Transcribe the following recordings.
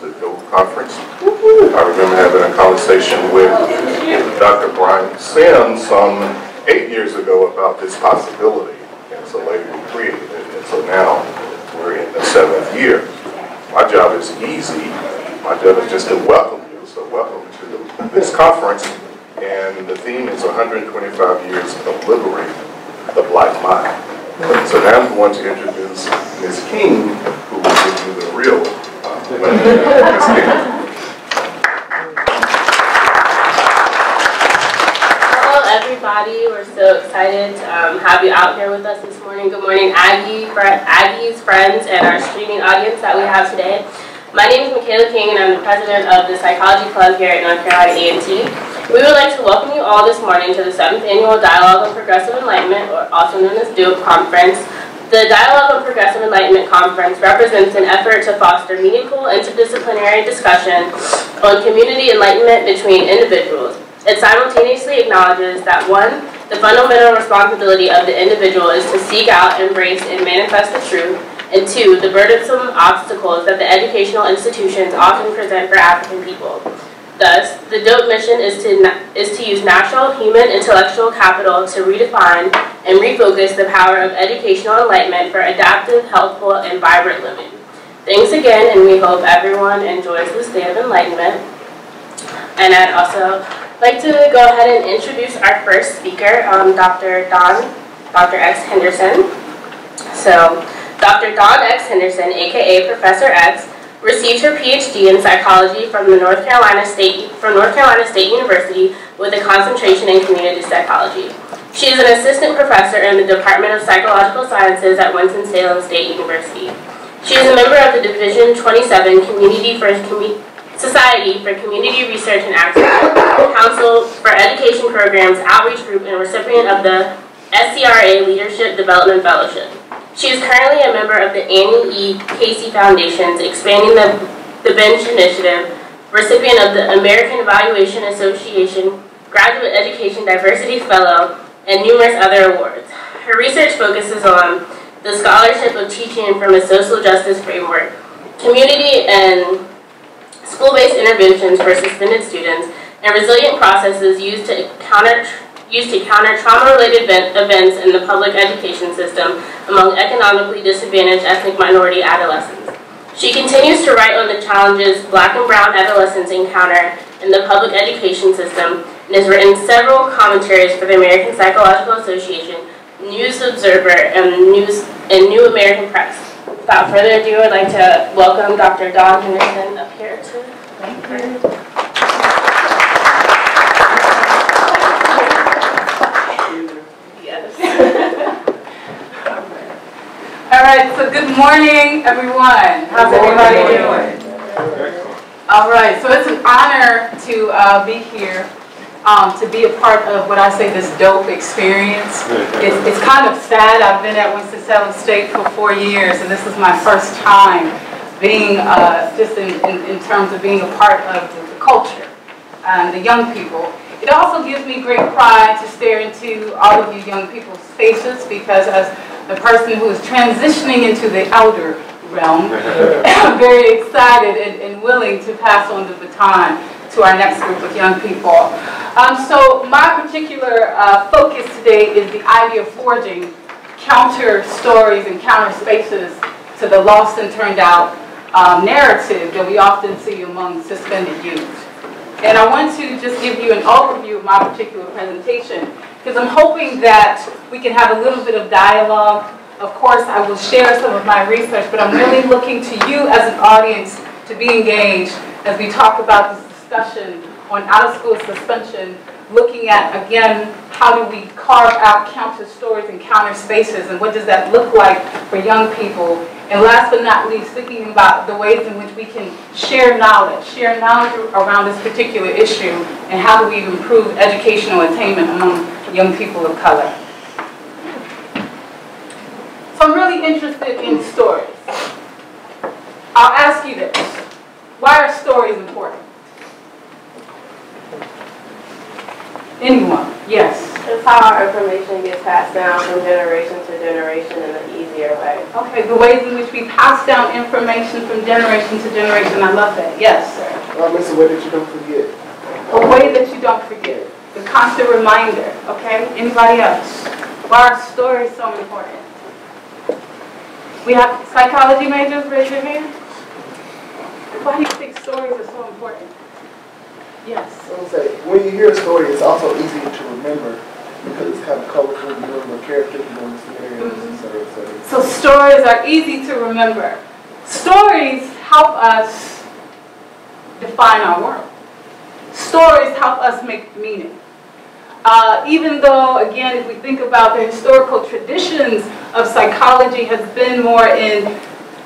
the DOPE conference. I remember having a conversation with Dr. Brian Sims some eight years ago about this possibility. And so later we created it. And so now we're in the seventh year. My job is easy. My job is just to welcome you. So welcome to this conference. And the theme is 125 years of liberating the black mind. So now I'm going to introduce Ms. King, who will give you the real King. everybody. We're so excited to um, have you out here with us this morning. Good morning, Aggie, Aggie's friends, and our streaming audience that we have today. My name is Michaela King, and I'm the president of the Psychology Club here at North Carolina A&T. We would like to welcome you all this morning to the 7th Annual Dialogue on Progressive Enlightenment, or also known as DOPE Conference. The Dialogue on Progressive Enlightenment Conference represents an effort to foster meaningful interdisciplinary discussion on community enlightenment between individuals. It simultaneously acknowledges that one, the fundamental responsibility of the individual is to seek out, embrace, and manifest the truth, and two, the burdensome obstacles that the educational institutions often present for African people. Thus, the DOPE mission is to, is to use natural human intellectual capital to redefine and refocus the power of educational enlightenment for adaptive, healthful, and vibrant living. Thanks again, and we hope everyone enjoys this day of enlightenment. And I'd also like to go ahead and introduce our first speaker, um, Dr. Dawn, Dr. X. Henderson. So, Dr. Dawn X. Henderson, aka Professor X, received her PhD in psychology from the North Carolina State from North Carolina State University with a concentration in community psychology. She is an assistant professor in the Department of Psychological Sciences at Winston-Salem State University. She is a member of the Division 27 Community for Com Society for Community Research and Action, Council for Education Programs Outreach Group, and recipient of the SCRA Leadership Development Fellowship. She is currently a member of the Annie E. Casey Foundation's Expanding the, the Bench Initiative, recipient of the American Evaluation Association Graduate Education Diversity Fellow, and numerous other awards. Her research focuses on the scholarship of teaching from a social justice framework, community and school-based interventions for suspended students, and resilient processes used to counter used to counter trauma-related events in the public education system among economically disadvantaged ethnic minority adolescents. She continues to write on the challenges black and brown adolescents encounter in the public education system and has written several commentaries for the American Psychological Association, News Observer, and, News, and New American Press. Without further ado, I'd like to welcome Dr. Dawn Henderson up here to. Thank you. All right, so good morning, everyone. How's everybody doing? All right, so it's an honor to uh, be here, um, to be a part of what I say this dope experience. It's, it's kind of sad. I've been at Winston-Salem State for four years, and this is my first time being uh, just in, in, in, terms of being a part of the, the culture and the young people. It also gives me great pride to stare into all of you young people's faces because as the person who is transitioning into the elder realm. I'm very excited and, and, willing to pass on the baton to our next group of young people. Um, so my particular uh, focus today is the idea of forging counter stories and counter spaces to the lost and turned out um, narrative that we often see among suspended youth. And I want to just give you an overview of my particular presentation because I'm hoping that we can have a little bit of dialogue. Of course, I will share some of my research, but I'm really looking to you as an audience to be engaged as we talk about this discussion on out-of-school suspension, looking at, again, how do we carve out counter stories and counter spaces, and what does that look like for young people and last but not least, thinking about the ways in which we can share knowledge, share knowledge around this particular issue, and how do we improve educational attainment among young people of color. So I'm really interested in stories. I'll ask you this. Why are stories important? Anyone? Yes. It's how our information gets passed down from generation to generation in an easier way. Okay, the ways in which we pass down information from generation to generation, I love that. Yes, sir. Um, it's a way that you don't forget. A way that you don't forget. The constant reminder, okay? Anybody else? Why are stories so important? We have psychology majors, raise your hand. Why do you think stories are so important? Yes. So I'm say, when you hear a story, it's also easier to remember because it's kind of colorful. You remember characters, you remember scenarios, et cetera, et cetera. So stories are easy to remember. Stories help us define our world. Stories help us make meaning. Uh, even though, again, if we think about the historical traditions of psychology has been more in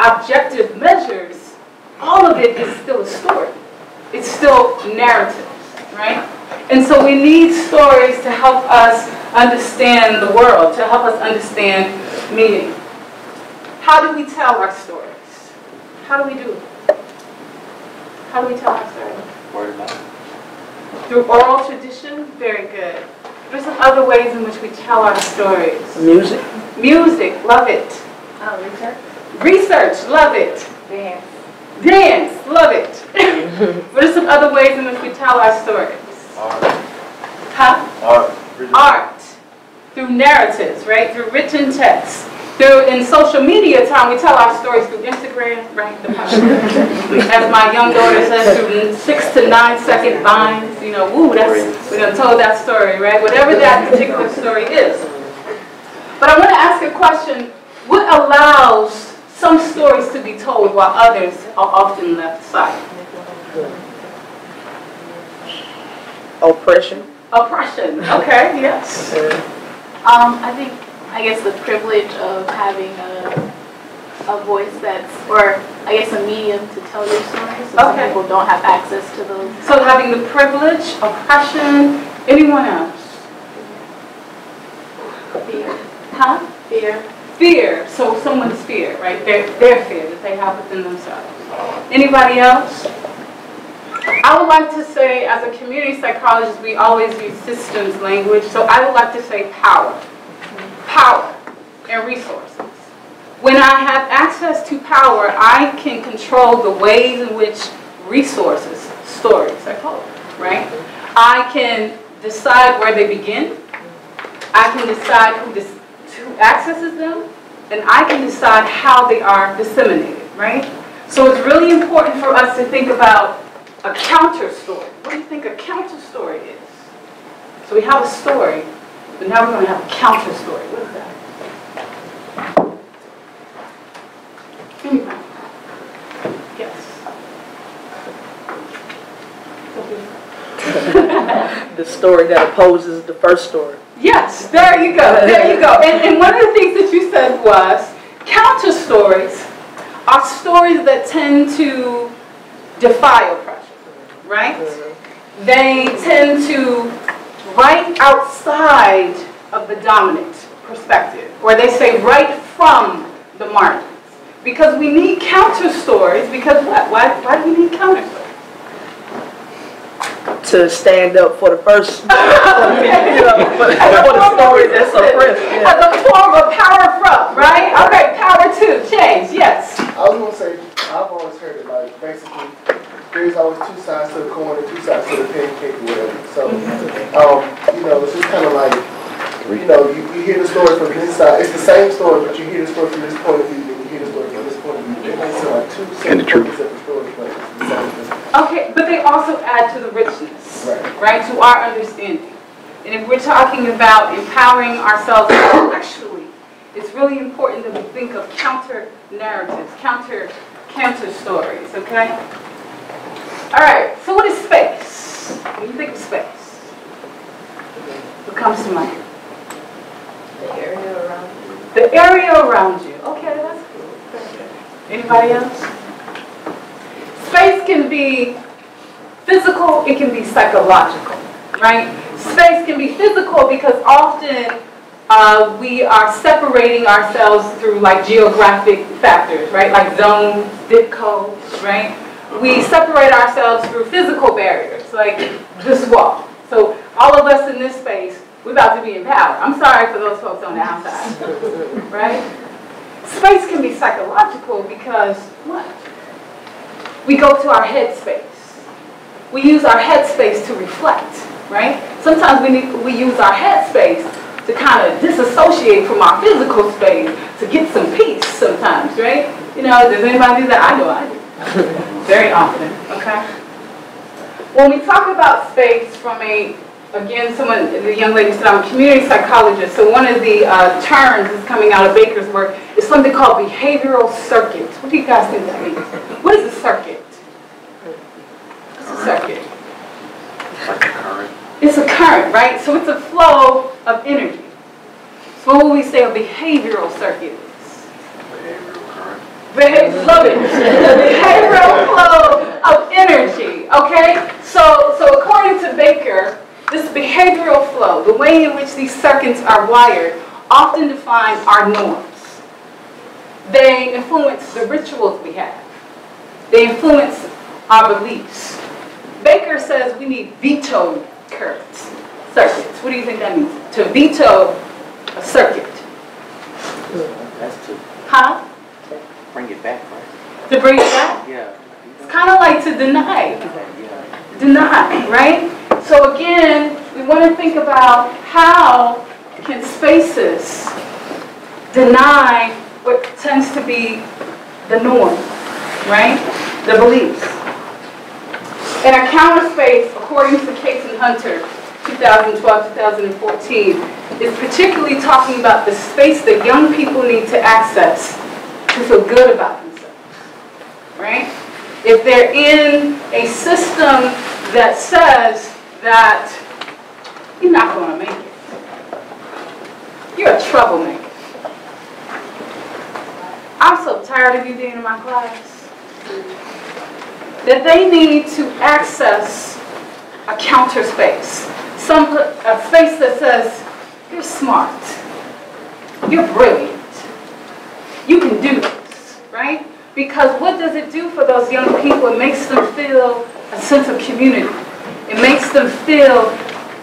objective measures, all of it is still a story. It's still narrative, right? And so we need stories to help us understand the world, to help us understand meaning. How do we tell our stories? How do we do it? How do we tell our stories? Word of mouth. Through oral tradition? Very good. What are some other ways in which we tell our stories? Music. Music, love it. Oh, research? Research, love it. Dance. Dance, love it. what are some other ways in which we tell our stories? Art. Huh? Art. Art. Through narratives, right? Through written text. Through, in social media time, we tell our stories through Instagram, right? The As my young daughter says, through six to nine second vines, you know, woo, that's, we done told that story, right? Whatever that particular story is. But I want to ask a question. What allows some stories to be told while others are often left silent? Oppression. Oppression, okay, yes. Um, I think, I guess the privilege of having a, a voice that's, or I guess a medium to tell your story. So some people don't have access to those. So having the privilege, oppression, anyone else? Fear. Huh? Fear. Fear, so someone's fear, right? Their, their fear that they have within themselves. Anybody else? I would like to say, as a community psychologist, we always use systems language, so I would like to say power. Power and resources. When I have access to power, I can control the ways in which resources, stories are told, right? I can decide where they begin. I can decide who, dis- who accesses them, and I can decide how they are disseminated, right? So it's really important for us to think about a counter story. What do you think a counter story is? So we have a story, but now we're going to have a counter story. What is that? Yes. The story that opposes the first story. Yes, there you go, there you go. And, and one of the things that you said was counter stories are stories that tend to defy oppression, right? They tend to right outside of the dominant perspective, or they say right from the margins. Because we need counter stories, because what? Why, why do we need counter stories? To stand up for the first, you know, for, for the story that's oppressed. Yeah. As a form of power from, right? Okay, power to, change, yes. I was gonna say, I've always heard it like basically, there's always two sides to the coin and two sides to the pancake or whatever. So, um, you know, it's just kind of like, you know, you, you hear the story from this side. It's the same story, but you hear the story from this point of view, and you hear the story from this point of view. It may sound like two separate separate stories, but it's the same thing. Okay, but they also add to the richness, Right. right, to our understanding. And if we're talking about empowering ourselves intellectually, it's really important that we think of counter narratives, counter counter stories, okay? All right, so what is space? When you think of space, what comes to mind? The area around you. The area around you. Okay, that's cool. Good. Anybody else? Space can be physical, it can be psychological, right? Space can be physical because often uh, we are separating ourselves through like geographic factors, right? Like zones, zip codes, right? We separate ourselves through physical barriers, like this wall. So all of us in this space, we're about to be impacted. I'm sorry for those folks on the outside, right? Space can be psychological because what? We go to our headspace. We use our headspace to reflect, right? Sometimes we need, we use our headspace to kind of disassociate from our physical space to get some peace sometimes, right? You know, does anybody do that? I know I do. Very often, okay? When we talk about space from a, again, someone, the young lady said I'm a community psychologist, so one of the uh, terms that's coming out of Barker's work is something called behavioral circuit. What do you guys think that means? What is a circuit? What's a circuit? It's a current, right? So it's a flow of energy. So would we say a behavioral circuit? Behavioral current. Love it. behavioral flow of energy, okay? So, so according to Barker, this behavioral flow, the way in which these circuits are wired, often define our norms. They influence the rituals we have. They influence our beliefs. Barker says we need veto currents, circuits. What do you think that means? To veto a circuit. That's to Huh? bring it back, right? To bring it back? Yeah. It's kind of like to deny. Yeah. Deny, right? So again, we want to think about how can spaces deny what tends to be the norm, right? The beliefs. And a counter space, according to Case and Hunter, 2012-2014, is particularly talking about the space that young people need to access to feel good about themselves, right? If they're in a system that says that you're not going to make it, you're a troublemaker. I'm so tired of you being in my class. That they need to access a counter space, some a space that says you're smart, you're brilliant, you can do this, right? Because what does it do for those young people? It makes them feel a sense of community. It makes them feel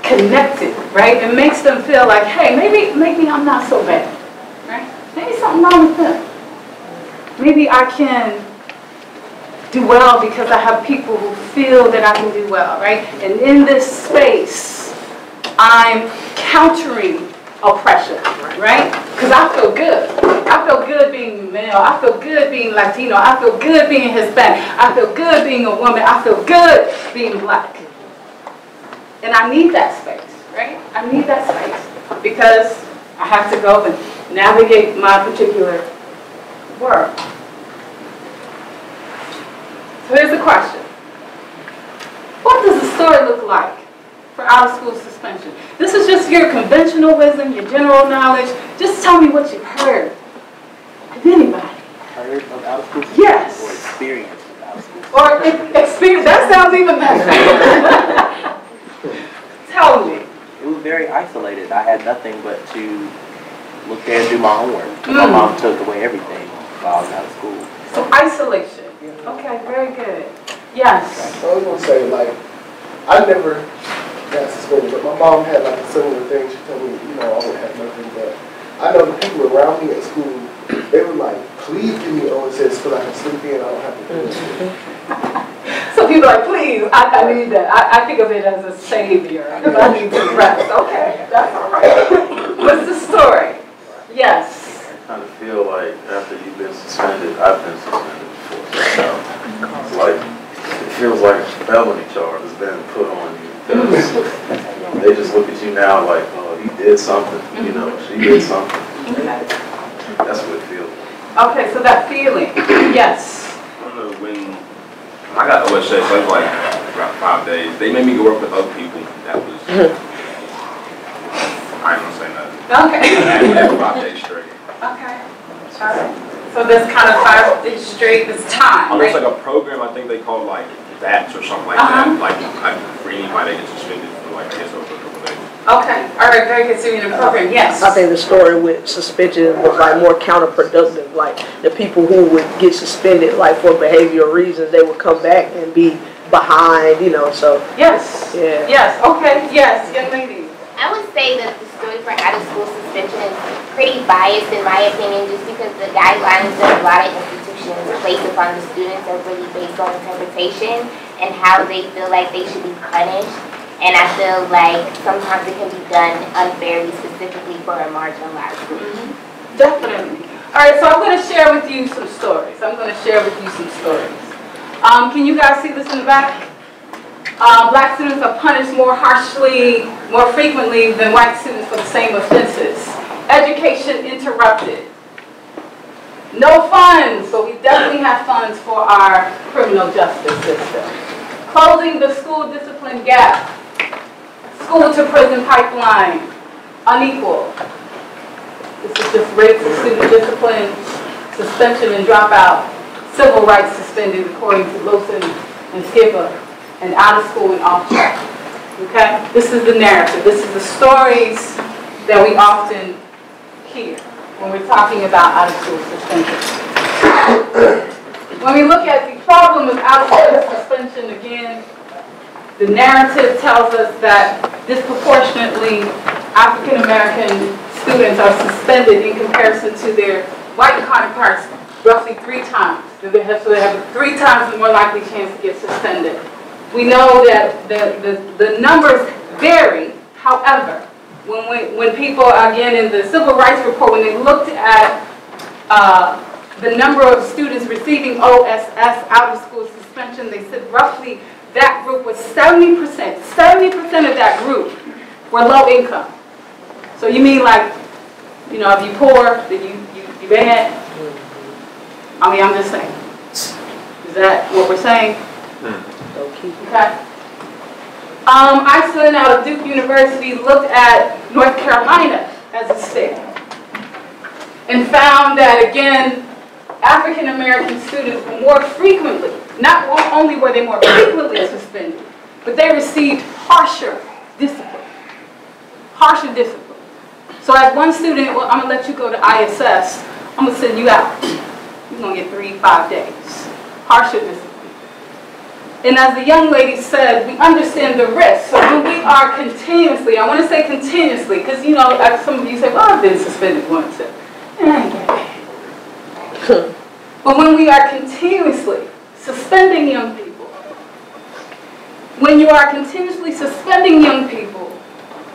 connected, right? It makes them feel like, hey, maybe maybe I'm not so bad, right? Maybe something wrong with them. Maybe I can do well because I have people who feel that I can do well, right? And in this space, I'm countering oppression, right? Because I feel good. I feel good being male. I feel good being Latino. I feel good being Hispanic. I feel good being a woman. I feel good being black. And I need that space, right? I need that space because I have to go and navigate my particular world. So here's the question. What does the story look like for out-of-school suspension? This is just your conventional wisdom, your general knowledge. Just tell me what you've heard. Of anybody. Heard of out of school? suspension? Yes. Or experience of out of school? Or experience, that sounds even better. Tell me. It was very isolated. I had nothing but to look there and do my homework. My Mm. mom took away everything while I was out of school. So isolation. Okay, very good. Yes. So I was gonna say, like, I never got suspended, but my mom had like a similar thing. She told me, you know, I would have nothing, but I know the people around me at school, they were like, please give me OSS so I can sleep in, I don't have to do it. Are like, please, I, I need that. I, I think of it as a savior. I need to rest. Okay, that's all right. What's the story? Yes. I kind of feel like after you've been suspended, I've been suspended before. So, like, it feels like a felony charge has been put on you. Because they just look at you now like, oh, he did something, you know, she did something. Mm-hmm. That's what it feels like. Okay, so that feeling. Yes. I don't know when I got OSS, so it was like about five days. They made me go work with other people. That was I ain't gonna say nothing. Okay. That five days straight. Okay. Right. So this kind of five days straight, this time, Almost right? like a program. I think they call like VATS or something like Uh-huh. that. Like I, for anybody that gets suspended for like I guess over a couple days. Okay. All right. Very good. So you're in a program. Yes. I think the story with suspension was like more counterproductive. Like the people who would get suspended, like for behavioral reasons, they would come back and be behind, you know. So Yes. yeah. Yes. Okay. Yes. Young lady. I would say that the story for out of school suspension is pretty biased in my opinion, just because the guidelines that a lot of institutions place upon the students are really based on interpretation and how they feel like they should be punished. And I feel like sometimes it can be done unfairly, specifically for a marginalized group. Definitely. All right, so I'm going to share with you some stories. I'm going to share with you some stories. Um, can you guys see this in the back? Um, black students are punished more harshly, more frequently than white students for the same offenses. Education interrupted. No funds, but we definitely have funds for our criminal justice system. Closing the school discipline gap. School to prison pipeline, unequal. This is just of student discipline, suspension and dropout, civil rights suspended according to Losen and Skiba and out of school and off track. Okay? This is the narrative. This is the stories that we often hear when we're talking about out of school suspension. When we look at the problem of out of school suspension again, the narrative tells us that disproportionately African American students are suspended in comparison to their white counterparts roughly three times. So they have, a three times more likely chance to get suspended. We know that the, the, the numbers vary. However, when, we, when people, again, in the Civil Rights Report, when they looked at uh, the number of students receiving OSS, out of school suspension, they said roughly that group was 70%. 70% of that group were low income. So you mean like, you know, if you're poor, then you, you, you bad? I mean, I'm just saying. Is that what we're saying? Okay. Um, Iceland out of Duke University looked at North Carolina as a state and found that again, African American students were more frequently, not only were they more frequently suspended, but they received harsher discipline. Harsher discipline. So as one student, well, I'm gonna let you go to ISS, I'm gonna send you out. You're gonna get three, five days. Harsher discipline. And as the young lady said, we understand the risk. So when we are continuously, I want to say continuously, because you know, some of you say, well, I've been suspended once. Eh, but when we are continuously suspending young people, when you are continuously suspending young people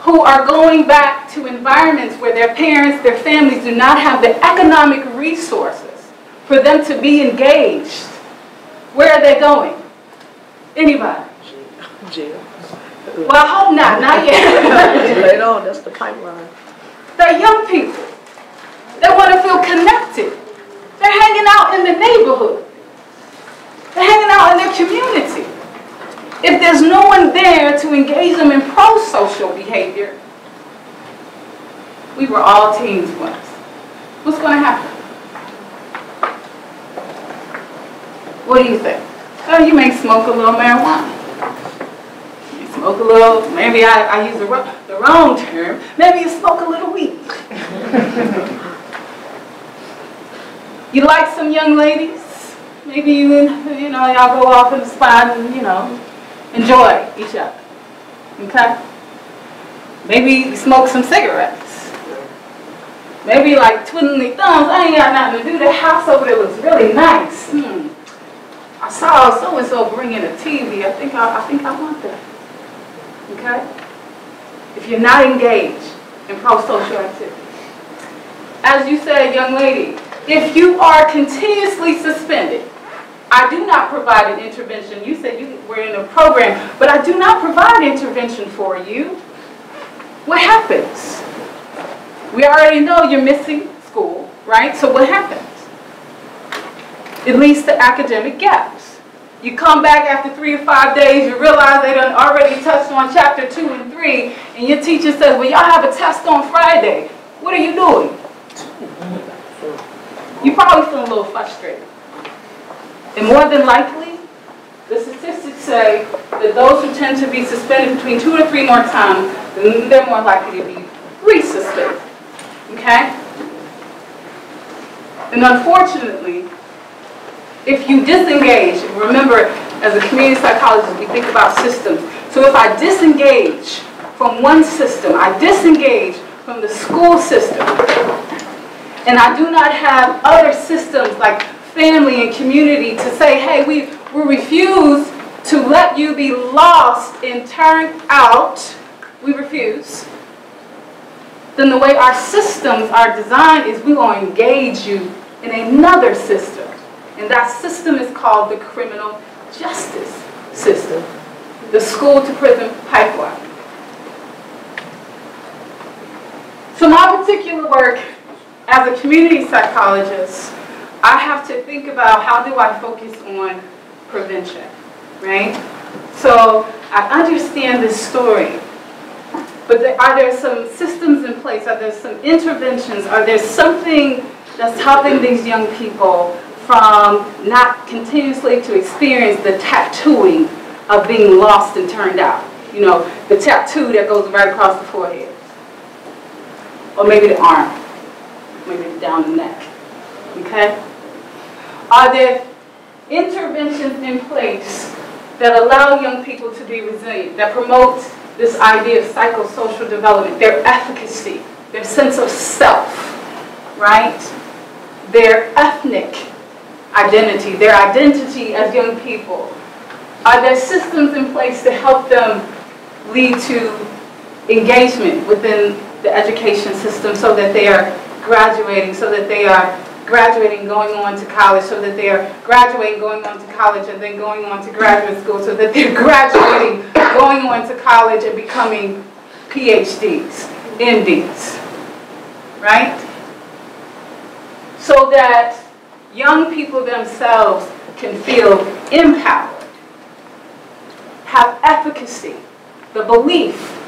who are going back to environments where their parents, their families do not have the economic resources for them to be engaged, where are they going? Anybody? Jail. Well, I hope not, not yet. Later on, that's the pipeline. They're young people. They want to feel connected. They're hanging out in the neighborhood. They're hanging out in their community. If there's no one there to engage them in pro-social behavior, we were all teens once. What's going to happen? What do you think? Oh, you may smoke a little marijuana. You smoke a little, maybe I, I use the, the wrong term, maybe you smoke a little weed. you like some young ladies? Maybe you, you know, y'all go off in the spot and, you know, enjoy each other. Okay? Maybe smoke some cigarettes. Maybe like twiddling thumbs, I ain't got nothing to do. The house over there looks really nice. Hmm. I saw so and so bringing a TV. I think I, I think I want that. Okay? If you're not engaged in pro-social activity. As you said, young lady, if you are continuously suspended, I do not provide an intervention. You said you were in a program, but I do not provide intervention for you. What happens? We already know you're missing school, right? So what happens? It leads to academic gaps. You come back after three or five days, you realize they done already touched on chapter two and three, and your teacher says, well, y'all have a test on Friday. What are you doing? You probably feel a little frustrated. And more than likely, the statistics say that those who tend to be suspended between two or three more times, they're more likely to be resuspended. Okay? And unfortunately, if you disengage, remember, as a community psychologist, we think about systems. So if I disengage from one system. I disengage from the school system. And I do not have other systems like family and community to say, hey, we, we refuse to let you be lost and turned out. We refuse. Then the way our systems are designed is we will engage you in another system. And that system is called the criminal justice system, the school to prison pipeline. So my particular work as a community psychologist, I have to think about how do I focus on prevention, right? So I understand this story, but are there some systems in place? Are there some interventions? Are there something that's helping these young people from not continuously to experience the tattooing of being lost and turned out? You know, the tattoo that goes right across the forehead. Or maybe the arm, maybe down the neck. Okay? Are there interventions in place that allow young people to be resilient, that promote this idea of psychosocial development, their efficacy, their sense of self, right? Their ethnic identity, their identity as young people. Are there systems in place to help them lead to engagement within the education system so that they are graduating, so that they are graduating, going on to college, so that they are graduating, going on to college, and then going on to graduate school, so that they're graduating, going on to college, and becoming PhDs, MDs, right? So that young people themselves can feel empowered, have efficacy, the belief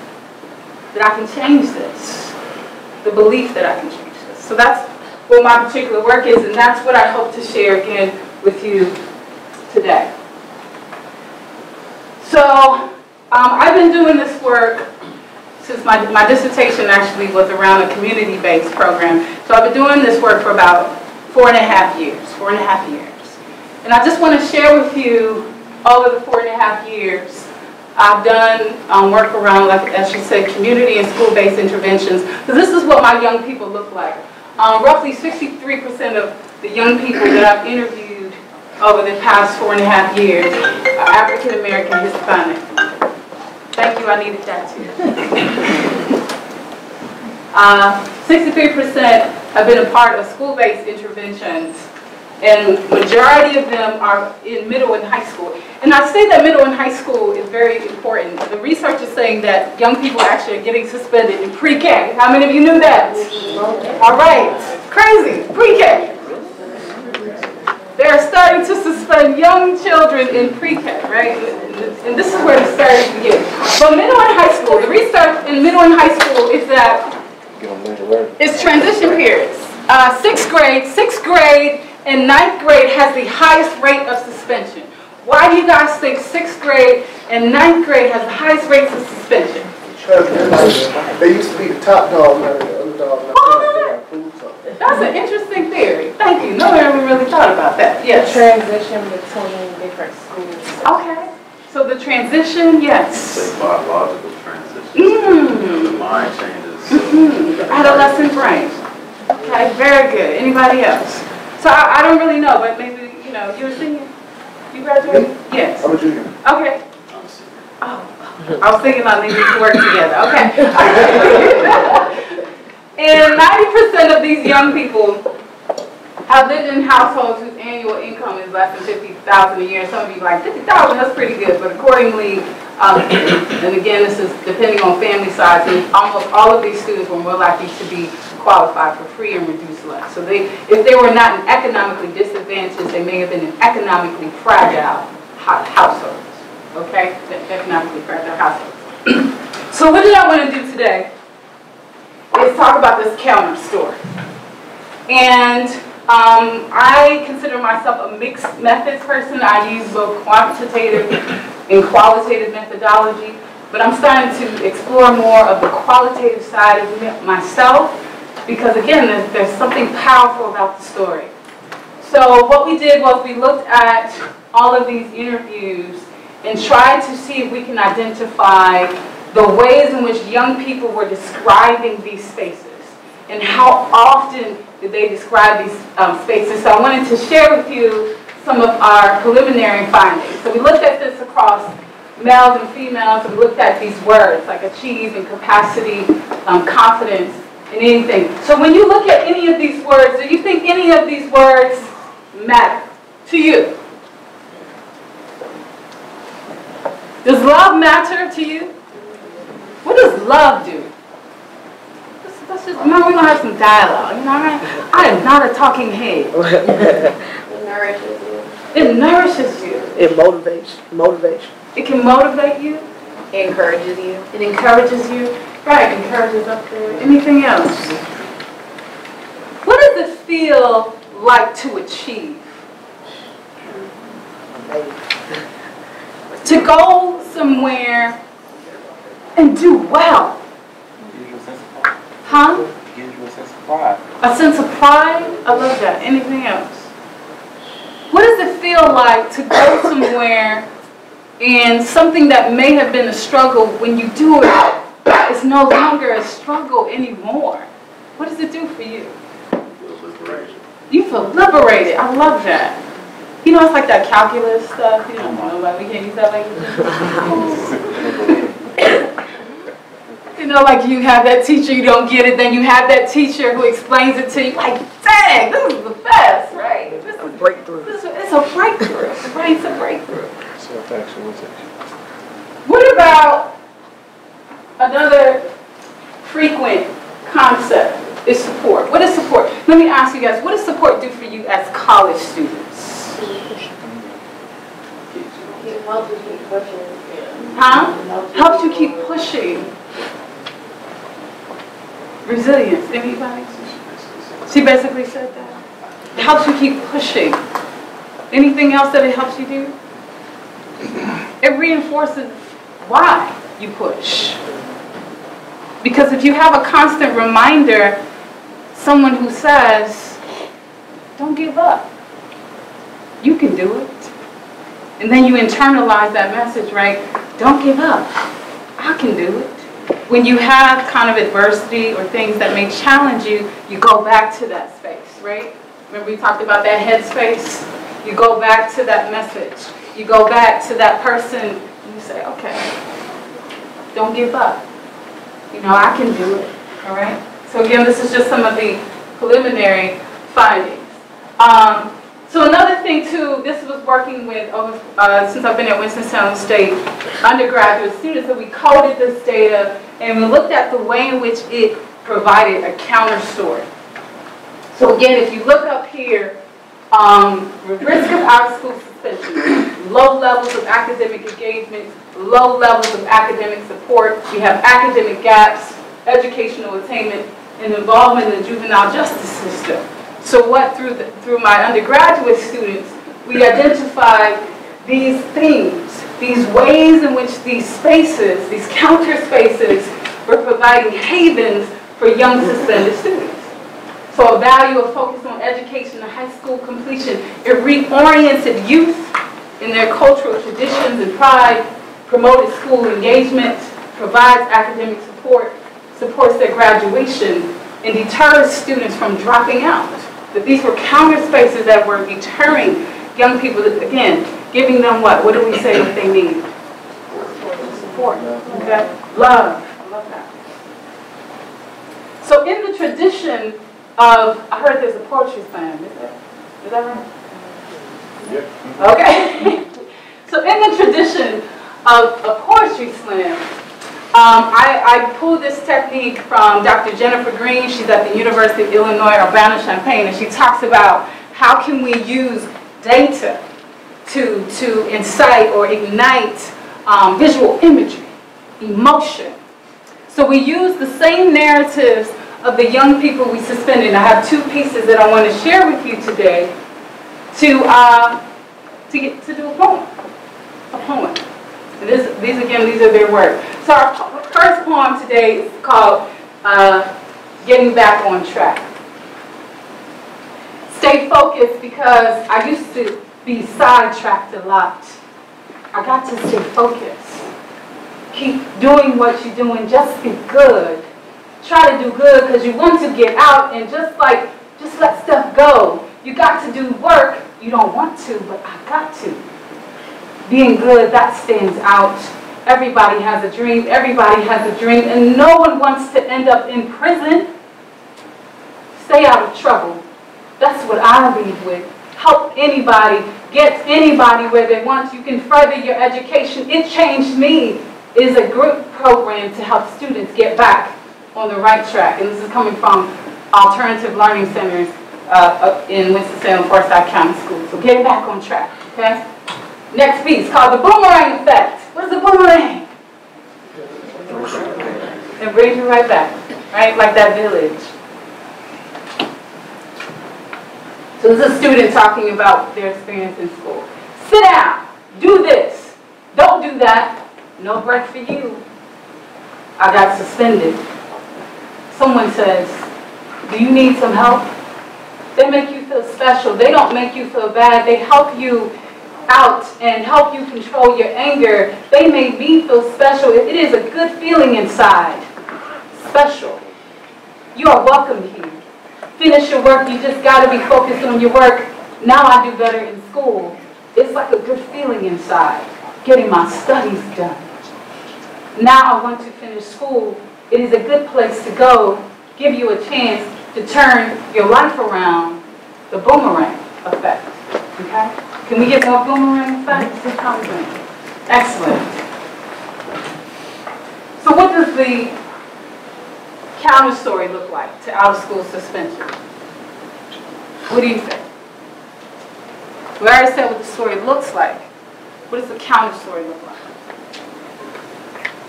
that I can change this. The belief that I can change this. So that's what my particular work is, and that's what I hope to share again with you today. So um, I've been doing this work since my, my dissertation actually was around a community-based program. So I've been doing this work for about four and a half years, four and a half years. And I just want to share with you over the four and a half years I've done um, work around, like as you said, community and school-based interventions. Because this is what my young people look like. Um, roughly 63% of the young people that I've interviewed over the past four and a half years are African American Hispanic. Thank you, I needed that too. 63% uh, have been a part of school-based interventions and majority of them are in middle and high school. And I say that middle and high school is very important. The research is saying that young people actually are getting suspended in pre-K. How many of you knew that? All right, crazy, pre-K. They're starting to suspend young children in pre-K, right? And this is where the to begin. But middle and high school, the research in middle and high school is that it's transition periods. Uh, sixth grade, sixth grade and ninth grade has the highest rate of suspension. Why do you guys think sixth grade and ninth grade has the highest rates of suspension? They used to be the top dog, now the underdog. That's an interesting theory. Thank you. No one ever really thought about that. Yes. The transition between different schools. Okay. So the transition, yes. Say biological transition. Mm. The mind changes. So mm. The adolescent brain. Okay, very good. Anybody else? So I, I don't really know, but maybe, you know, you were singing? You graduated? Yes. I'm a junior. Okay. I'm a senior. Oh, I was thinking about maybe we work together. Okay. and 90% of these young people have lived in households whose annual income is less than 50000 a year. Some of you are like, 50000 that's pretty good. But accordingly, um, and again, this is depending on family size, and almost all of these students were more likely to be qualified for free and reduced lunch. So they, if they were not economically disadvantaged, they may have been in economically fragile households. Okay, economically fragile households. so what did I want to do today is talk about this counter story. And um, I consider myself a mixed methods person. I use both quantitative and qualitative methodology, but I'm starting to explore more of the qualitative side of myself because again, there's, there's something powerful about the story. So what we did was we looked at all of these interviews and tried to see if we can identify the ways in which young people were describing these spaces and how often did they describe these um, spaces. So I wanted to share with you some of our preliminary findings. So we looked at this across males and females, and we looked at these words like achieve and capacity, um, confidence, and anything. So when you look at any of these words, do you think any of these words matter to you? Does love matter to you? What does love do? Let's, let's just, no, we're gonna have some dialogue. You know what I mean? I am not a talking head. It nourishes you. It nourishes you. It motivates, motivation. It can motivate you. It encourages you. It encourages you. Right, it encourages up there. Anything else? What does it feel like to achieve? To go somewhere and do well. Gives you a sense of pride. Huh? Gives you a sense of pride. A sense of pride? I love that. Anything else? What does it feel like to go somewhere and something that may have been a struggle when you do it is no longer a struggle anymore? What does it do for you? You feel liberated. I love that. You know, it's like that calculus stuff. You know about. We can't use that language. You know, like you have that teacher, you don't get it, then you have that teacher who explains it to you, like, dang, this is the best, right? This A breakthrough. this is, it's a breakthrough, right? It's a breakthrough. Self-actualization. What about another frequent concept is support? What is support? Let me ask you guys, what does support do for you as college students? It helps you keep pushing. Huh? Helps you keep pushing. Resilience, anybody? She basically said that. It helps you keep pushing. Anything else that it helps you do? It reinforces why you push. Because if you have a constant reminder, someone who says, don't give up. You can do it. And then you internalize that message, right? Don't give up. I can do it. When you have kind of adversity or things that may challenge you, you go back to that space, right? Remember we talked about that headspace? You go back to that message. You go back to that person and you say, okay, don't give up. You know, I can do it, all right? So again, this is just some of the preliminary findings. Um, so another thing too, this was working with, over- uh, since I've been at Winston-Salem State, undergraduate students, so we coded this data and we looked at the way in which it provided a counter story. So again, if you look up here, um, risk of out-of-school suspension, low levels of academic engagement, low levels of academic support, we have academic gaps, educational attainment, and involvement in the juvenile justice system. So what, through, the, through my undergraduate students, we identified these themes, these ways in which these spaces, these counter spaces, were providing havens for young suspended students. So a value of focus on education and high school completion, it reoriented youth in their cultural traditions and pride, promoted school engagement, provides academic support, supports their graduation, and deters students from dropping out. That these were counter spaces that were deterring young people, again, giving them what? What do we say that they need? Support. Okay? Love. I love that. So in the tradition of, I heard there's a poetry slam, is that, is that right? Yeah. Okay. so in the tradition of a poetry slam, um, I, I pulled this technique from Dr. Jennifer Greene. She's at the University of Illinois Urbana-Champaign, and she talks about how can we use data to, to incite or ignite um, visual imagery, emotion. So we use the same narratives of the young people we suspended. I have two pieces that I want to share with you today to, uh, to, get, to do a poem. A poem. This, these, again, these are their words. So our first poem today is called uh, Getting Back on Track. Stay focused because I used to be sidetracked a lot. I got to stay focused. keep doing what you're doing. Just be good. Try to do good because you want to get out and just like, just let stuff go. You got to do work. You don't want to, but I got to. Being good, that stands out. Everybody has a dream. Everybody has a dream. And no one wants to end up in prison. Stay out of trouble. That's what I leave with. Help anybody. Get anybody where they want. You can further your education. It changed me. Is a group program to help students get back on the right track. And this is coming from alternative learning centers uh, in Winston-Salem, Forsyth County Schools. So getting back on track, okay? Next piece called the boomerang effect. What is the boomerang? It brings you right back, right? Like that village. So this is a student talking about their experience in school. Sit down. Do this. Don't do that. No break for you. I got suspended. Someone says, do you need some help? They make you feel special. They don't make you feel bad. They help you out and help you control your anger. They made me feel special. It is a good feeling inside. Special. You are welcome here. Finish your work. You just got to be focused on your work. Now I do better in school. It's like a good feeling inside. Getting my studies done. Now I want to finish school. It is a good place to go. Give you a chance to turn your life around. The boomerang effect. Okay? Can we get more boomerang effect? Excellent. So what does the counter story look like to out of school suspension? What do you think? We already said what the story looks like. What does the counter story look like?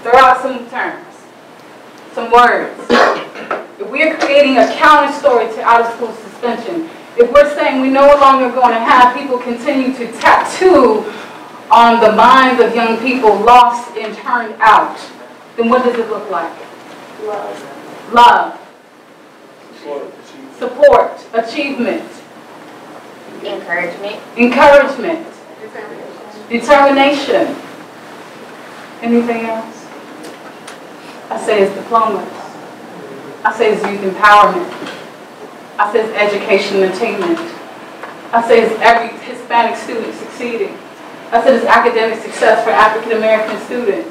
Throw out some terms, some words. If we're creating a counter story to out of school suspension, if we're saying we no longer going to have people continue to tattoo on the minds of young people lost and turned out, then what does it look like? Love. Love. Support. Achievement. Encouragement. Encouragement. Determination. Anything else? I say it's diplomas. I say it's youth empowerment. I say education and attainment. I say it's every Hispanic student succeeding. I said it's academic success for African American students.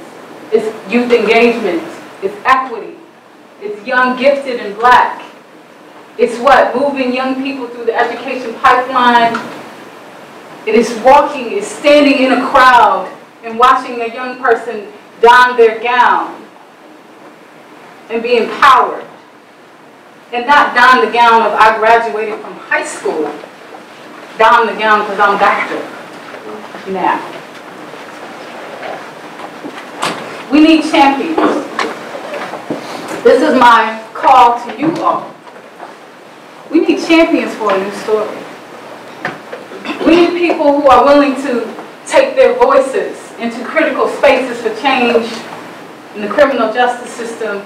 It's youth engagement. It's equity. It's young, gifted, and black. It's what? Moving young people through the education pipeline. It is walking, it's standing in a crowd and watching a young person don their gown and be empowered. And not don the gown of I graduated from high school. Don the gown because I'm doctor now. We need champions. This is my call to you all. We need champions for a new story. We need people who are willing to take their voices into critical spaces for change in the criminal justice system,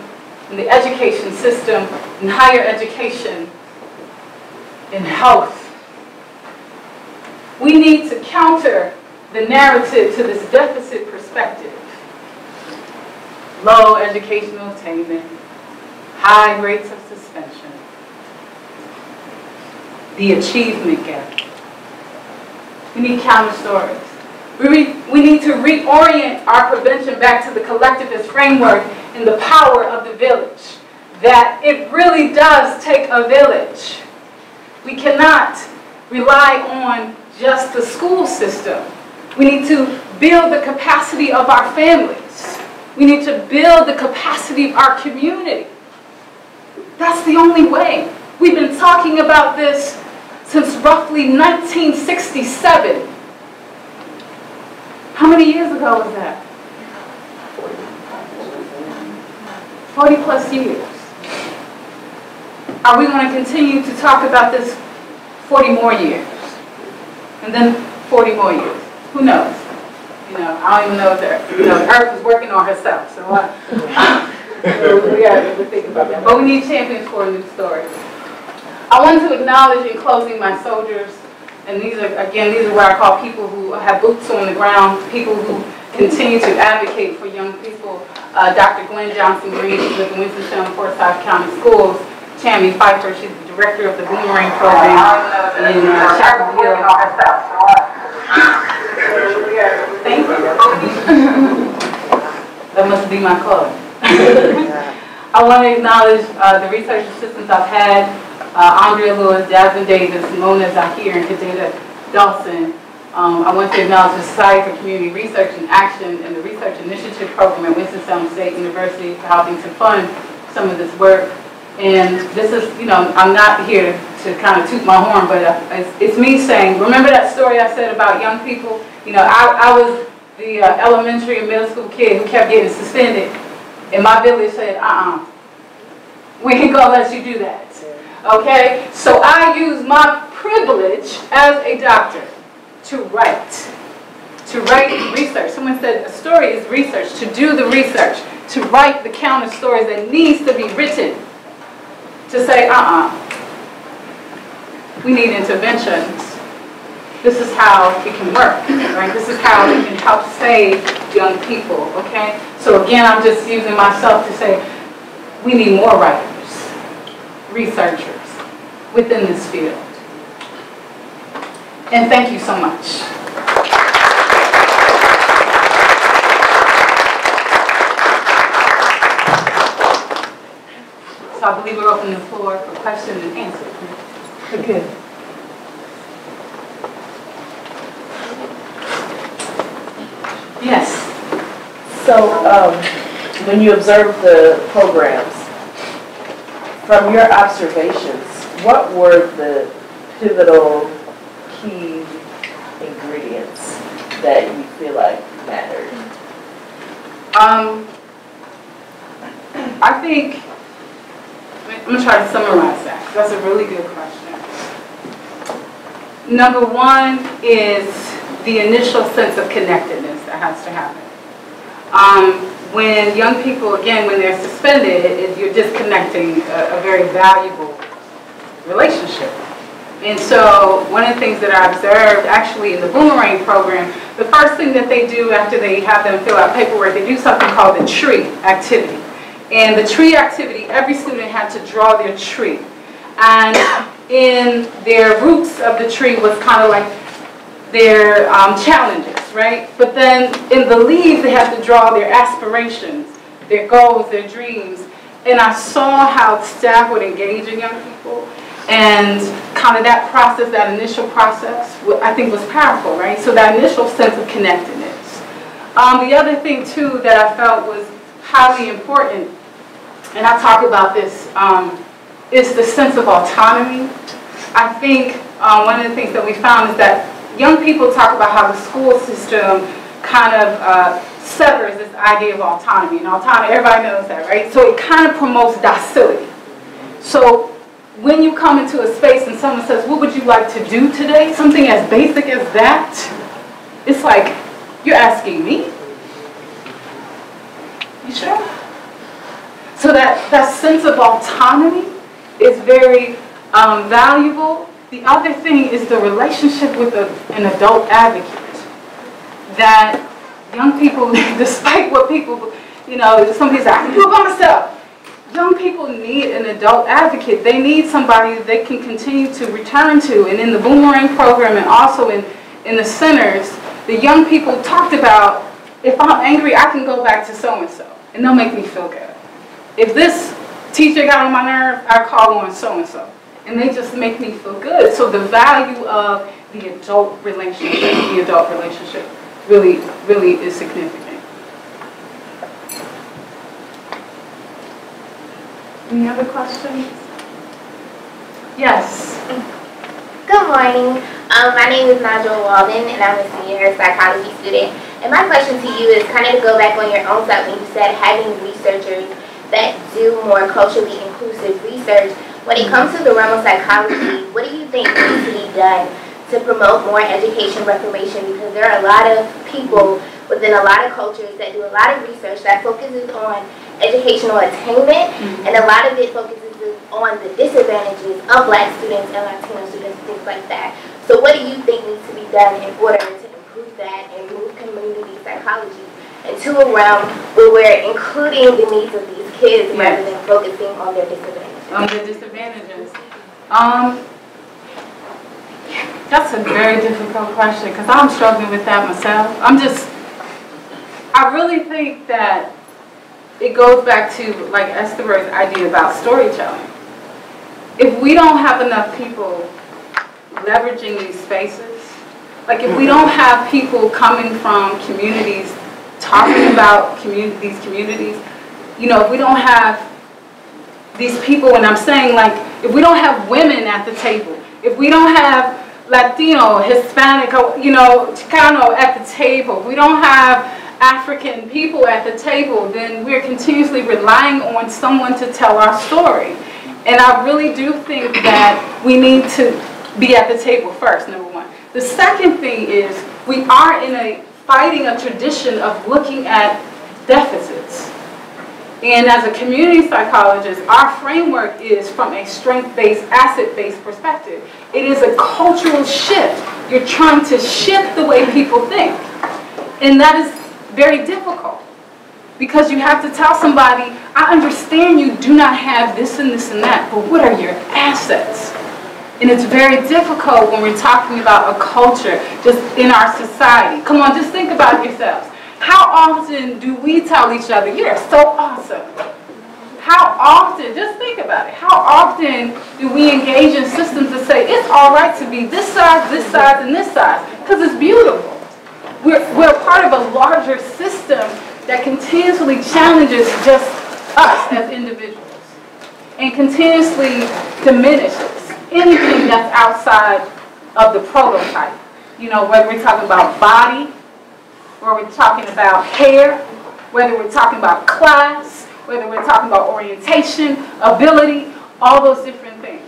in the education system, in higher education, in health. We need to counter the narrative to this deficit perspective. Low educational attainment, high rates of suspension, the achievement gap. We need counter stories. We, we need to reorient our prevention back to the collectivist framework and the power of the village. That it really does take a village. We cannot rely on just the school system. We need to build the capacity of our families. We need to build the capacity of our community. That's the only way. We've been talking about this since roughly 1967. How many years ago was that? 40 plus years. Are we going to continue to talk about this 40 more years? And then 40 more years? Who knows? You know, I don't even know if the, you know, earth is working on herself, so, so we got to think about that. But we need champions for a new story. I want to acknowledge in closing my soldiers, and these are, again, these are what I call people who have boots on the ground, people who continue to advocate for young people. Uh, Dr. Gwen Johnson Greene she's with Winston-Salem Forsyth County Schools. Tammy Pfeiffer, she's the director of the Boomerang Program in uh, Chapel Hill. Thank you. That must be my club. I want to acknowledge uh, the research assistants I've had, uh, Andrea Lewis, Jasmine Davis, Mona Zahir, and Kadena Dawson. Um, I want to acknowledge the Society for Community Research and Action and the Research Initiative Program at Winston-Salem State University for helping to fund some of this work. And this is, you know, I'm not here to kind of toot my horn, but uh, it's, it's me saying, remember that story I said about young people? You know, I, I was the uh, elementary and middle school kid who kept getting suspended. And my village said, uh-uh, we ain't gonna let you do that. Okay? So I use my privilege as a doctor to write. To write research. Someone said a story is research. To do the research. To write the counter stories that needs to be written. To say, uh-uh, we need interventions this is how it can work, right? This is how we can help save young people, okay? So again, I'm just using myself to say, we need more writers, researchers within this field. And thank you so much. So I believe we're opening the floor for questions and answers. Okay. Yes. So, um, when you observe the programs, from your observations, what were the pivotal key ingredients that you feel like mattered? Um, I think, I'm gonna try to summarize that. That's a really good question. Number one is the initial sense of connectedness that has to happen. Um, when young people, again, when they're suspended, it, you're disconnecting a, a very valuable relationship. And so one of the things that I observed actually in the Boomerang program, the first thing that they do after they have them fill out paperwork, they do something called the tree activity. And the tree activity, every student had to draw their tree. And in their roots of the tree was kind of like their um, challenges, right? But then in the leaves, they had to draw their aspirations, their goals, their dreams. And I saw how staff would engage in young people. And kind of that process, that initial process, I think was powerful, right? So that initial sense of connectedness. Um, the other thing, too, that I felt was highly important, and I talk about this, um, is the sense of autonomy. I think um, one of the things that we found is that young people talk about how the school system kind of uh, severs this idea of autonomy. And autonomy, everybody knows that, right? So it kind of promotes docility. So when you come into a space and someone says, what would you like to do today? Something as basic as that, it's like, you're asking me? You sure? So that, that sense of autonomy is very um, valuable the other thing is the relationship with a, an adult advocate. That young people, despite what people, you know, some people say, I can do it by myself. Young people need an adult advocate. They need somebody they can continue to return to. And in the Boomerang program and also in, in the centers, the young people talked about, if I'm angry, I can go back to so-and-so, and they'll make me feel good. If this teacher got on my nerve, I call on so-and-so and they just make me feel good. So the value of the adult relationship, the adult relationship, really, really is significant. Any other questions? Yes. Good morning. Um, my name is Nigel Walden, and I'm a senior psychology student. And my question to you is kind of to go back on your own self when you said having researchers that do more culturally inclusive research. When it comes to the realm of psychology, what do you think needs to be done to promote more education reformation? Because there are a lot of people within a lot of cultures that do a lot of research that focuses on educational attainment, mm-hmm. and a lot of it focuses on the disadvantages of black students and Latino students, things like that. So what do you think needs to be done in order to improve that and move community psychology into a realm where we're including the needs of these kids rather than focusing on their disadvantages? On the disadvantages. Um, that's a very difficult question because I'm struggling with that myself. I'm just, I really think that it goes back to like Esther's idea about storytelling. If we don't have enough people leveraging these spaces, like if we don't have people coming from communities talking about community, these communities, you know, if we don't have these people, and I'm saying like, if we don't have women at the table, if we don't have Latino, Hispanic, you know, Chicano at the table, we don't have African people at the table, then we're continuously relying on someone to tell our story. And I really do think that we need to be at the table first, number one. The second thing is we are in a fighting a tradition of looking at deficits. And as a community psychologist, our framework is from a strength-based, asset-based perspective. It is a cultural shift. You're trying to shift the way people think. And that is very difficult because you have to tell somebody, I understand you do not have this and this and that, but what are your assets? And it's very difficult when we're talking about a culture just in our society. Come on, just think about yourselves. How often do we tell each other, you're so awesome? How often, just think about it, how often do we engage in systems to say it's all right to be this size, this size, and this size? Because it's beautiful. We're, we're part of a larger system that continuously challenges just us as individuals and continuously diminishes anything that's outside of the prototype. You know, whether we're talking about body, or we're talking about hair, whether we're talking about class, whether we're talking about orientation, ability, all those different things.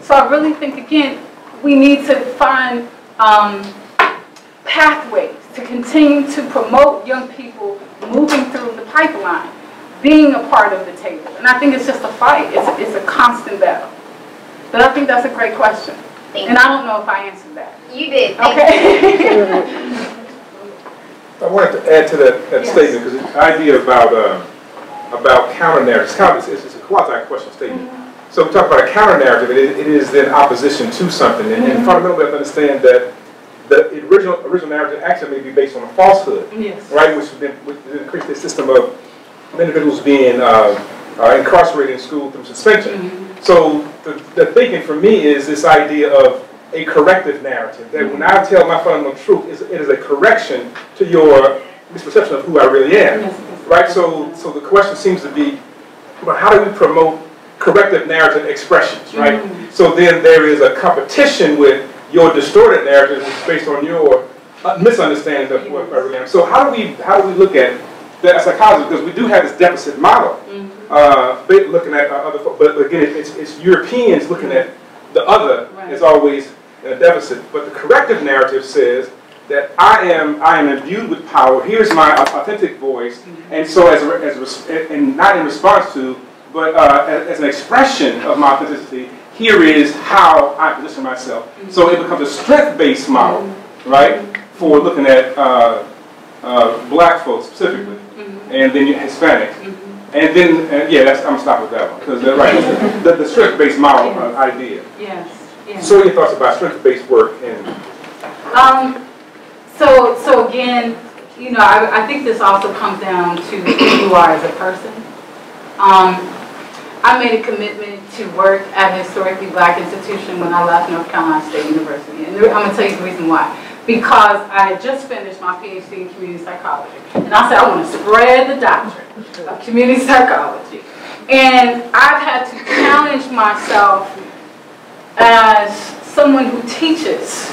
So I really think, again, we need to find um, pathways to continue to promote young people moving through the pipeline, being a part of the table. And I think it's just a fight. It's a, it's a constant battle. But I think that's a great question. Thank and I don't know if I answered that. You did. Thank Okay. I wanted to add to that, that Yes. statement, because the idea about, um, about counter narratives, counter, it's, it's a quasi-question statement. So we talk about a counter narrative, and it, it is then opposition to something, and, and fundamentally we have to understand that the original, original narrative actually may be based on a falsehood, Yes. right, which would then, would create this system of individuals being, uh, uh, incarcerated in school through suspension. So the, the thinking for me is this idea of a corrective narrative, that when I tell my fundamental truth, it is a correction to your misperception of who I really am. Right, so, so the question seems to be, well, how do we promote corrective narrative expressions, right? So then there is a competition with your distorted narrative, is based on your uh, misunderstanding of what I really am. So how do we, how do we look at that as psychology? Because we do have this deficit model, uh, looking at uh, other, but again, it's, it's Europeans looking at the other is always a deficit. But the corrective narrative says that I am, I am imbued with power. Here's my authentic voice, and so as, a, as a, and not in response to, but uh, as, as an expression of my authenticity. Here is how I position myself. So it becomes a strength-based model, right, for looking at uh, uh, black folks specifically, and then Hispanic. And then, uh, yeah, that's, I'm gonna stop with that one, because, right, the, the strength-based model uh, idea. Yes. yes. So what are your thoughts about strength-based work and Um, so, so again, you know, I, I think this also comes down to who you are as a person. Um, I made a commitment to work at a historically black institution when I left North Carolina State University. And I'm gonna tell you the reason why. Because I had just finished my PhD in community psychology. And I said, I wanna spread the doctrine of community psychology. And I've had to challenge myself as someone who teaches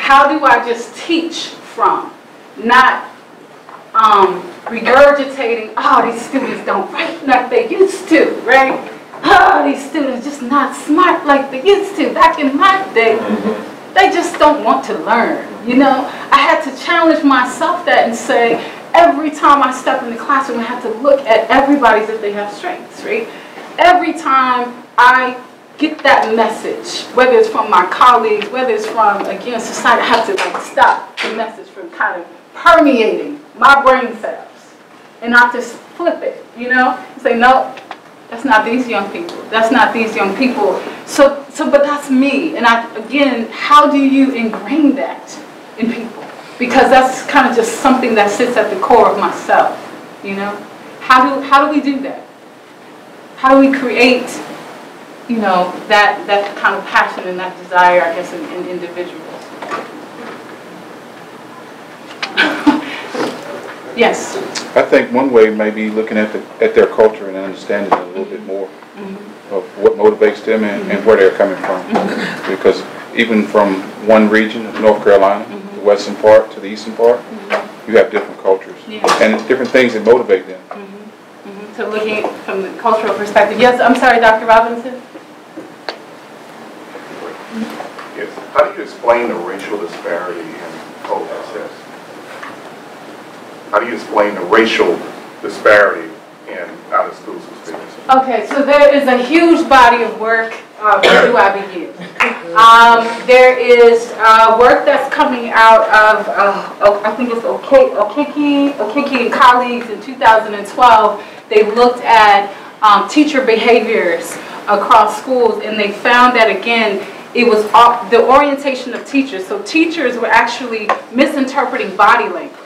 how do I just teach from? Not um, regurgitating, oh, these students don't write like they used to, right? Oh, these students just not smart like they used to back in my day. They just don't want to learn, you know? I had to challenge myself that and say, every time I step in the classroom, I have to look at everybody as if they have strengths, right? Every time I get that message, whether it's from my colleagues, whether it's from, again, society, I have to like stop the message from kind of permeating my brain cells and not just flip it, you know? Say, no, that's not these young people. That's not these young people. So, so, but that's me. And I, again, how do you ingrain that in people? Because that's kind of just something that sits at the core of myself, you know? How do, how do we do that? How do we create, you know, that, that kind of passion and that desire, I guess, in, in individuals? Yes. I think one way may be looking at the, at their culture and understanding a little bit more mm-hmm. of what motivates them and, and where they're coming from. Mm-hmm. Because even from one region of North Carolina, mm-hmm. the western part to the eastern part, you have different cultures. Yeah. And different things that motivate them. So looking at from the cultural perspective. Yes, I'm sorry, Dr. Robinson? Yes. How do you explain the racial disparity in OSS? How do you explain the racial disparity in out-of-school suspensions? Okay, so there is a huge body of work. Uh, I begin? Um, there is uh, work that's coming out of, uh, I think it's Okiki, Okiki and colleagues in 2012. They looked at um, teacher behaviors across schools and they found that again, it was the orientation of teachers. So teachers were actually misinterpreting body language.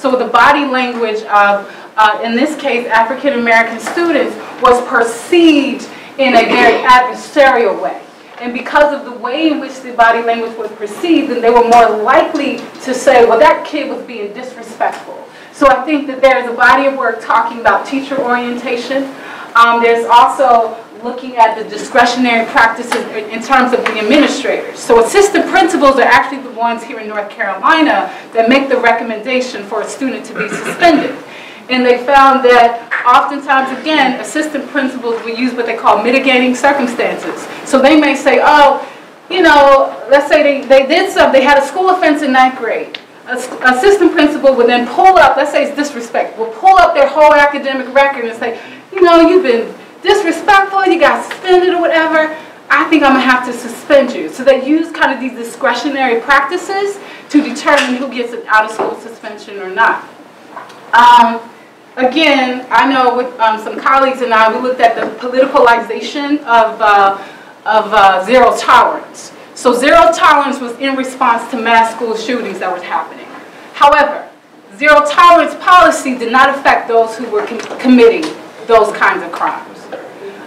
So the body language of, uh, in this case, African American students was perceived in a very adversarial way. And because of the way in which the body language was perceived, then they were more likely to say, well, that kid was being disrespectful. So I think that there's a body of work talking about teacher orientation. Um, there's also looking at the discretionary practices in terms of the administrators. So assistant principals are actually the ones here in North Carolina that make the recommendation for a student to be suspended. And they found that oftentimes, again, assistant principals will use what they call mitigating circumstances. So they may say, oh, you know, let's say they, they did something, they had a school offense in ninth grade. Ass- Assistant principal would then pull up, let's say it's disrespect, will pull up their whole academic record and say, you know, you've been disrespectful, you got suspended or whatever. I think I'm gonna have to suspend you. So they use kind of these discretionary practices to determine who gets an out-of-school suspension or not. Um, again, I know with um, some colleagues and I, we looked at the politicalization of, uh, of uh, zero tolerance. So zero tolerance was in response to mass school shootings that was happening. However, zero tolerance policy did not affect those who were com- committing those kinds of crimes.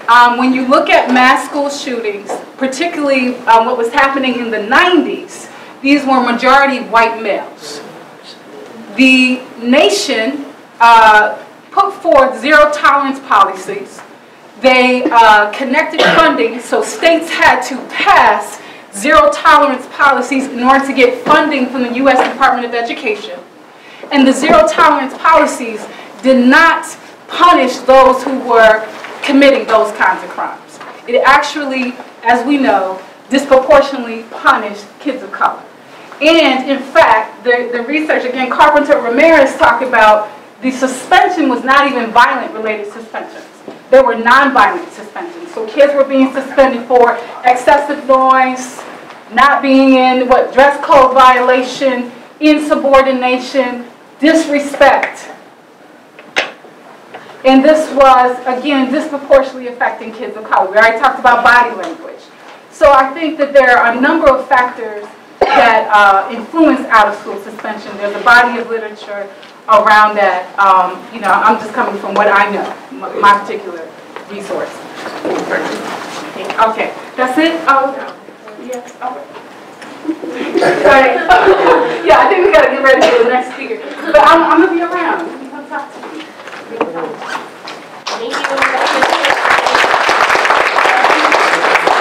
Um, when you look at mass school shootings, particularly um, what was happening in the 90s, these were majority white males the nation uh, put forth zero tolerance policies. They uh, connected funding, so states had to pass zero tolerance policies in order to get funding from the U.S. Department of Education. And the zero tolerance policies did not punish those who were committing those kinds of crimes. It actually, as we know, disproportionately punished kids of color. And in fact, the, the research, again, Carpenter Ramirez talked about the suspension was not even violent related suspensions. They were non-violent suspensions. So kids were being suspended for excessive noise, not being in what dress code violation, insubordination, disrespect. And this was, again, disproportionately affecting kids of color. We already talked about body language. So I think that there are a number of factors that uh, influence out-of-school suspension. There's a body of literature around that. Um, you know, I'm just coming from what I know, my, particular resource. Okay, that's it? Oh, no. Yeah, all right. Sorry. yeah, I think we gotta get ready for the next speaker. But I'm, I'm gonna Thank you.